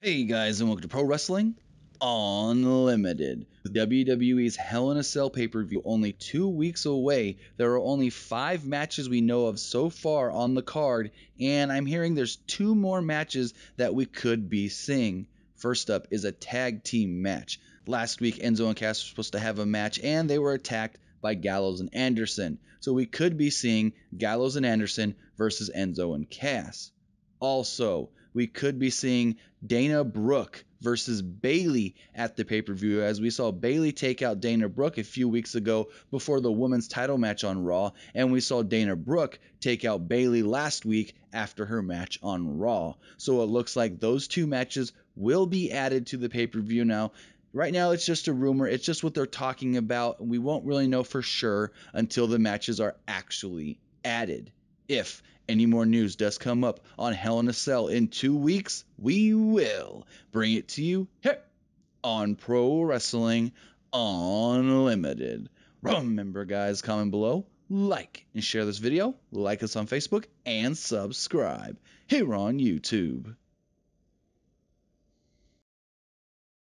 Hey guys, and welcome to Pro Wrestling Unlimited. WWE's Hell in a Cell pay per view only two weeks away. There are only five matches we know of so far on the card, and I'm hearing there's two more matches that we could be seeing. First up is a tag team match. Last week, Enzo and Cass were supposed to have a match, and they were attacked by Gallows and Anderson. So we could be seeing Gallows and Anderson versus Enzo and Cass. Also, we could be seeing Dana Brooke versus Bayley at the pay per view, as we saw Bayley take out Dana Brooke a few weeks ago before the women's title match on Raw, and we saw Dana Brooke take out Bayley last week after her match on Raw. So it looks like those two matches will be added to the pay per view now. Right now, it's just a rumor. It's just what they're talking about. We won't really know for sure until the matches are actually added. If any more news does come up on Hell in a Cell in two weeks, we will bring it to you here on Pro Wrestling Unlimited. Remember, guys, comment below, like and share this video, like us on Facebook, and subscribe here on YouTube.